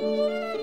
Música